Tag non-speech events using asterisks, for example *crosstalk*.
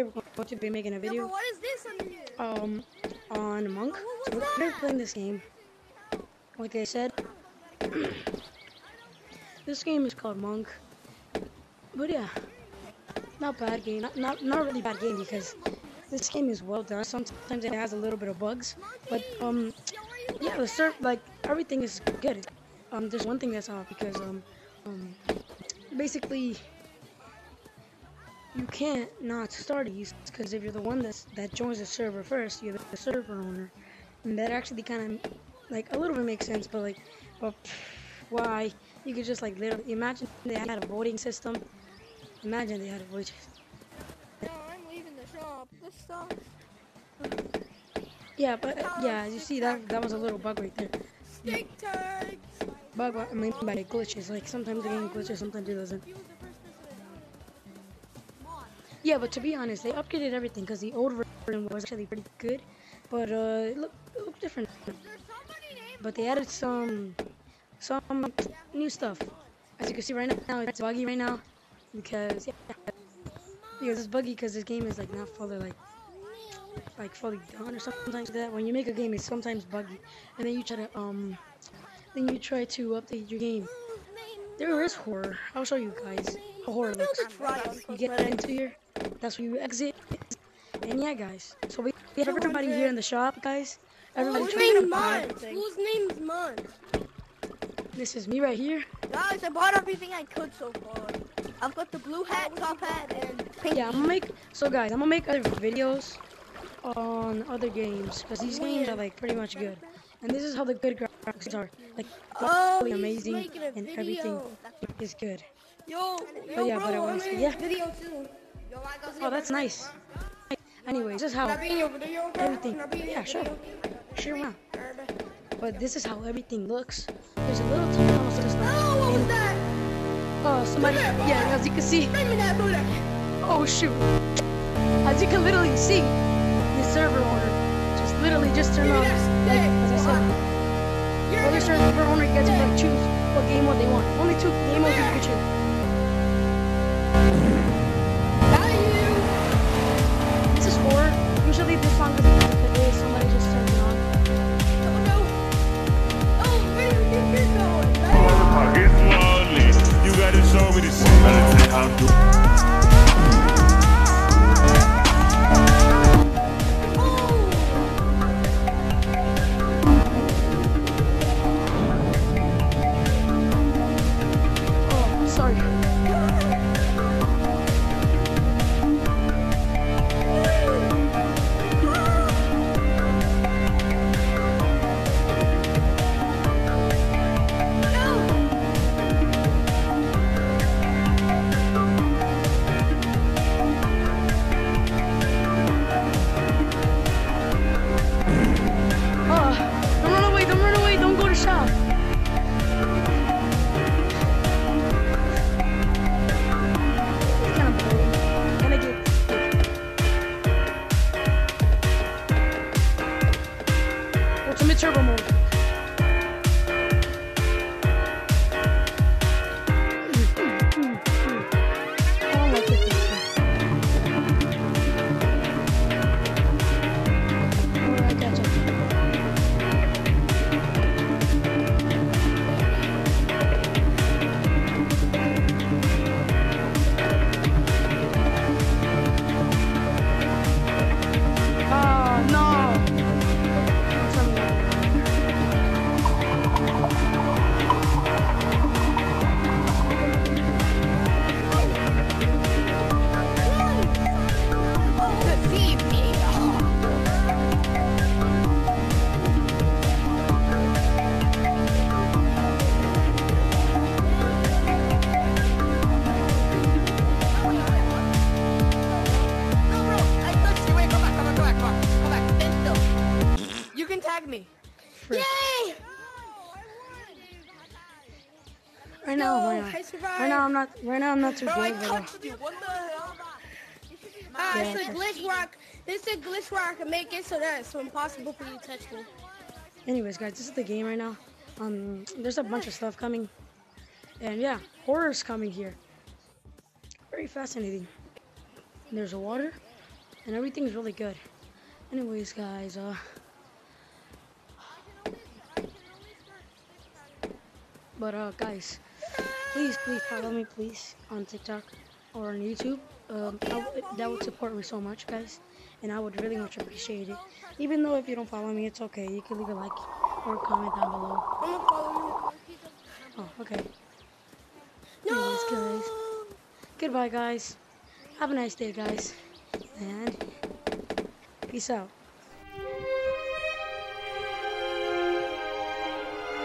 today we're going to be making a video but what is this um on Monk. So we're be playing this game. Like I said, *clears throat* this game is called Monk. But yeah, not bad game. Not not not really bad game because this game is well done. Sometimes it has a little bit of bugs, but um yeah, the serve like everything is good. Um, there's one thing that's off because um um basically you can't not start these because if you're the one that's that joins the server first, you're the, server owner, and that actually kind of like a little bit makes sense. But like, but why? You could just like literally imagine they had a voting system. Imagine they had a voting. No, I'm leaving the shop. This sucks. Yeah, but uh, yeah, you see that that was a little bug right there. Steak tags. Bug, I mean by it, glitches. Like sometimes the game glitches, sometimes it doesn't. Yeah, but to be honest, they upgraded everything because the old version was actually pretty good, but uh, it looked different. But they added some some new stuff. As you can see right now, it's buggy right now because yeah, because it's buggy because this game is like not fully like like fully done or something like that. When you make a game, it's sometimes buggy, and then you try to um then you try to update your game. There is horror. I'll show you guys how horror looks. You get into here. That's where you exit. And yeah, guys. So we we have everybody here in the shop, guys. Everybody Whose trying to buy everything. Whose name's Mun? This is me right here. Guys, I bought everything I could so far. I've got the blue hat, top hat, and pink. Yeah, I'm gonna make so guys. I'm gonna make other videos on other games because these games are like pretty much good. And this is how the good graphics are. Like Oh, really amazing and video. everything is good. Yo, But yo, yeah, bro, but I'm was- in yeah. video too. Yo, I got Oh, that's nice. Anyways, this is how Can I be in your video, bro? everything. Can I be in Yeah, sure, sure. Wow. But this is how everything looks. There's a little tunnel, so there's like, Oh, what was that? oh, somebody. Yeah, as you can see. Bring me that booty. Oh shoot! As you can literally see, the server owner just literally just turned on. Like as I said, You're server owner gets to like choose what game mode they want. Tag me. Frick. Yay! Right now, right I now, survived. right now I'm not. Right now I'm not too Bro, I touched you. What the hell? Ah, it's a glitch I, this is a glitch I can make it so that it's impossible for you to touch me. anyways, guys, this is the game right now. Um, there's a bunch of stuff coming, and yeah, horror's coming here. Very fascinating. There's a water. and everything's really good. Anyways, guys, uh, but uh, guys, please, please follow me, please, on TikTok or on YouTube. Um, that would support me so much, guys, and I would really much appreciate it. Even though if you don't follow me, it's okay. You can leave a like or a comment down below. I'm gonna follow Oh, okay. you. Anyways, guys, goodbye, guys. Have a nice day, guys, and peace out.